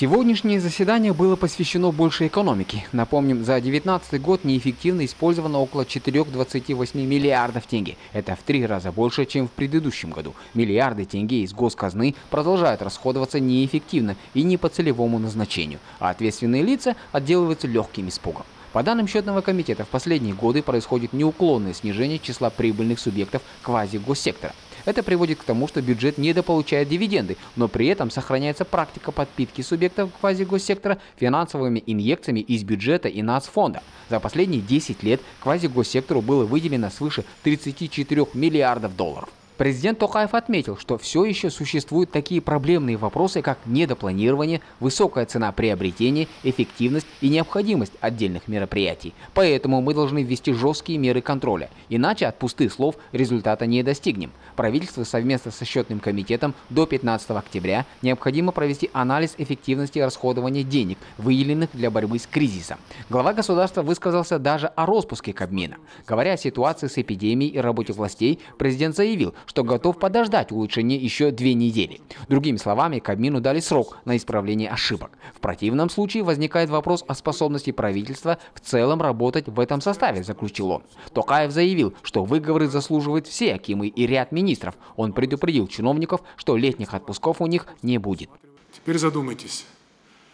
Сегодняшнее заседание было посвящено больше экономике. Напомним, за 2019 год неэффективно использовано около 4,28 миллиардов тенге. Это в три раза больше, чем в предыдущем году. Миллиарды тенге из госказны продолжают расходоваться неэффективно и не по целевому назначению, а ответственные лица отделываются легким испугом. По данным счетного комитета, в последние годы происходит неуклонное снижение числа прибыльных субъектов квази-госсектора. Это приводит к тому, что бюджет недополучает дивиденды, но при этом сохраняется практика подпитки субъектов квазигоссектора финансовыми инъекциями из бюджета и нацфонда. За последние 10 лет квазигоссектору было выделено свыше 34 миллиардов долларов. Президент Токаев отметил, что все еще существуют такие проблемные вопросы, как недопланирование, высокая цена приобретения, эффективность и необходимость отдельных мероприятий. Поэтому мы должны ввести жесткие меры контроля, иначе от пустых слов результата не достигнем. Правительство совместно со счетным комитетом до 15 октября необходимо провести анализ эффективности расходования денег, выделенных для борьбы с кризисом. Глава государства высказался даже о распуске Кабмина. Говоря о ситуации с эпидемией и работе властей, президент заявил, что готов подождать улучшения еще две недели. Другими словами, Кабмину дали срок на исправление ошибок. В противном случае возникает вопрос о способности правительства в целом работать в этом составе, заключил он. Токаев заявил, что выговоры заслуживают все Акимы и ряд министров. Он предупредил чиновников, что летних отпусков у них не будет. Теперь задумайтесь,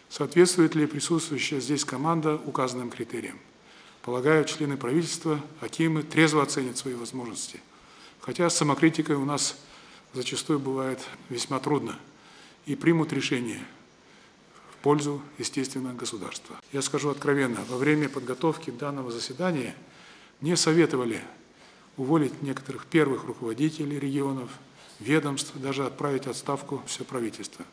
соответствует ли присутствующая здесь команда указанным критериям. Полагаю, члены правительства, Акимы трезво оценят свои возможности – Хотя с самокритикой у нас зачастую бывает весьма трудно. И примут решение в пользу, естественно, государства. Я скажу откровенно, во время подготовки данного заседания мне советовали уволить некоторых первых руководителей регионов, ведомств, даже отправить отставку все правительство.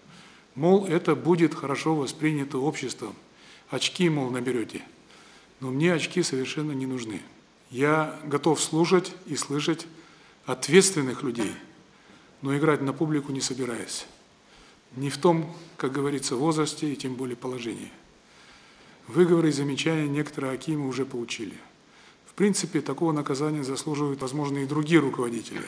Мол, это будет хорошо воспринято обществом. Очки, мол, наберете. Но мне очки совершенно не нужны. Я готов слушать и слышать ответственных людей, но играть на публику не собираюсь. Не в том, как говорится, возрасте и тем более положении. Выговоры и замечания некоторые Акимы уже получили. В принципе, такого наказания заслуживают, возможно, и другие руководители,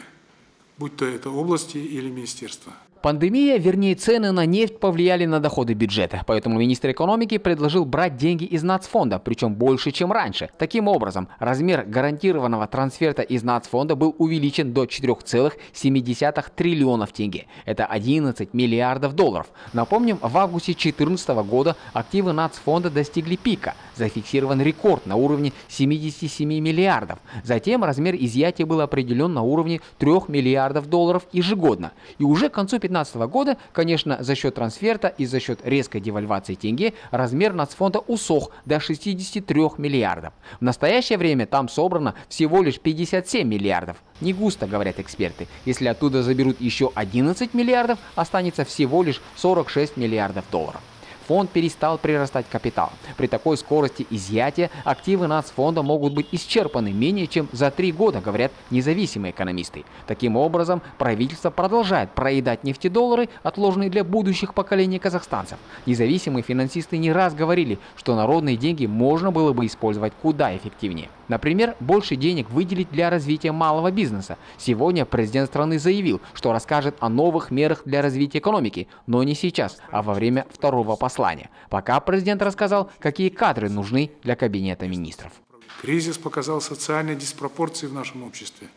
будь то это области или министерства. Пандемия, вернее цены на нефть повлияли на доходы бюджета, поэтому министр экономики предложил брать деньги из нацфонда, причем больше, чем раньше. Таким образом, размер гарантированного трансферта из нацфонда был увеличен до 4,7 триллионов тенге. Это 11 миллиардов долларов. Напомним, в августе 2014 года активы нацфонда достигли пика. Зафиксирован рекорд на уровне 77 миллиардов. Затем размер изъятия был определен на уровне 3 миллиардов долларов ежегодно. И уже к концу 15 2015 года, конечно, за счет трансферта и за счет резкой девальвации тенге размер нацфонда усох до 63 миллиардов. В настоящее время там собрано всего лишь 57 миллиардов. Не густо, говорят эксперты. Если оттуда заберут еще 11 миллиардов, останется всего лишь 46 миллиардов долларов фонд перестал прирастать капитал. При такой скорости изъятия активы нацфонда могут быть исчерпаны менее чем за три года, говорят независимые экономисты. Таким образом, правительство продолжает проедать нефтедоллары, отложенные для будущих поколений казахстанцев. Независимые финансисты не раз говорили, что народные деньги можно было бы использовать куда эффективнее. Например, больше денег выделить для развития малого бизнеса. Сегодня президент страны заявил, что расскажет о новых мерах для развития экономики, но не сейчас, а во время второго послания послания. Пока президент рассказал, какие кадры нужны для кабинета министров. Кризис показал социальные диспропорции в нашем обществе,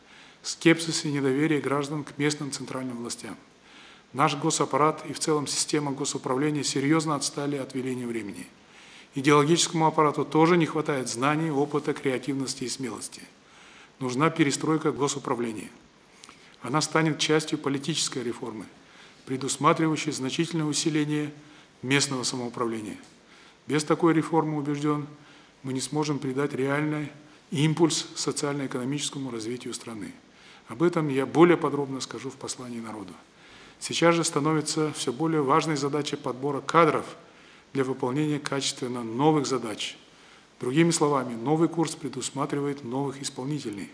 скепсис и недоверие граждан к местным центральным властям. Наш госаппарат и в целом система госуправления серьезно отстали от веления времени. Идеологическому аппарату тоже не хватает знаний, опыта, креативности и смелости. Нужна перестройка госуправления. Она станет частью политической реформы, предусматривающей значительное усиление – местного самоуправления. Без такой реформы, убежден, мы не сможем придать реальный импульс социально-экономическому развитию страны. Об этом я более подробно скажу в послании народу. Сейчас же становится все более важной задачей подбора кадров для выполнения качественно новых задач. Другими словами, новый курс предусматривает новых исполнителей,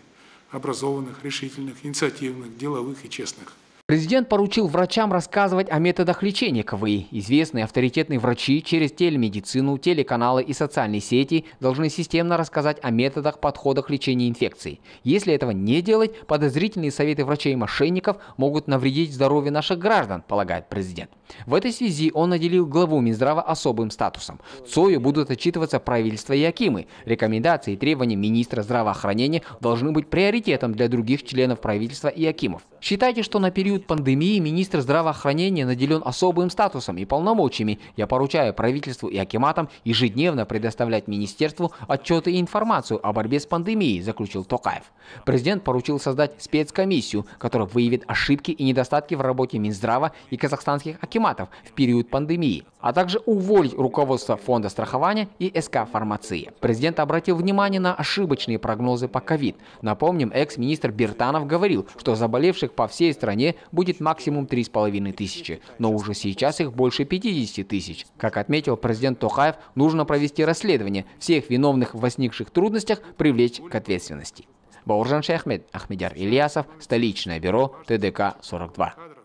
образованных, решительных, инициативных, деловых и честных – Президент поручил врачам рассказывать о методах лечения КВИ. Известные авторитетные врачи через телемедицину, телеканалы и социальные сети должны системно рассказать о методах, подходах лечения инфекций. Если этого не делать, подозрительные советы врачей-мошенников могут навредить здоровью наших граждан, полагает президент. В этой связи он наделил главу Минздрава особым статусом. ЦОЮ будут отчитываться правительство и Акимы. Рекомендации и требования министра здравоохранения должны быть приоритетом для других членов правительства и Акимов. Считайте, что на период пандемии министр здравоохранения наделен особым статусом и полномочиями. Я поручаю правительству и Акиматам ежедневно предоставлять министерству отчеты и информацию о борьбе с пандемией, заключил Токаев. Президент поручил создать спецкомиссию, которая выявит ошибки и недостатки в работе Минздрава и казахстанских Акиматов в период пандемии, а также уволить руководство Фонда страхования и СК «Фармация». Президент обратил внимание на ошибочные прогнозы по ковид. Напомним, экс-министр Бертанов говорил, что заболевших по всей стране будет максимум 3,5 тысячи, но уже сейчас их больше 50 тысяч. Как отметил президент Тохаев, нужно провести расследование, всех виновных в возникших трудностях привлечь к ответственности. Бауржан Шехмед, Ахмедяр Ильясов, столичное бюро ТДК-42.